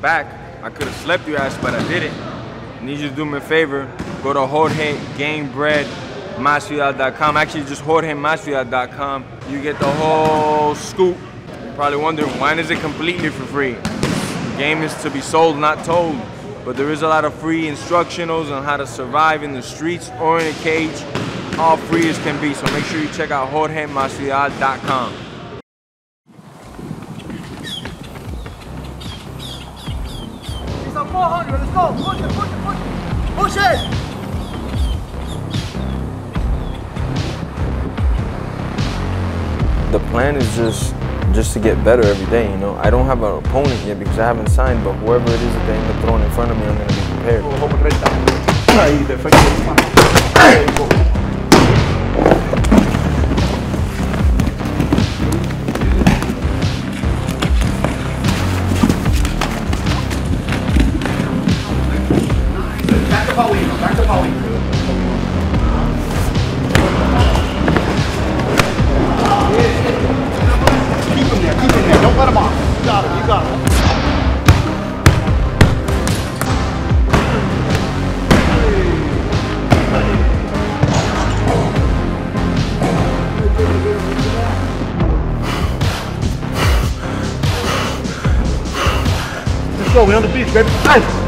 back. I could have slept your ass, but I didn't. Need you to do me a favor. Go to Jorge Gamebred Masvidal.com. Actually, just JorgeMasvidal.com. You get the whole scoop. You're probably wondering why is it completely for free? The game is to be sold, not told. But there is a lot of free instructionals on how to survive in the streets or in a cage. All free as can be. So make sure you check out JorgeMasvidal.com. 400. Let's go. Push it, push it, push it. Push it. the plan is just just to get better every day, you know. I don't have an opponent yet because I haven't signed, but whoever it is that they end up throwing in front of me, I'm gonna be prepared. Paulino. Back to Paulino. Keep him there. Keep there. Don't let him off. You got him. You got him. Let's go. We on the beach, baby. Hey.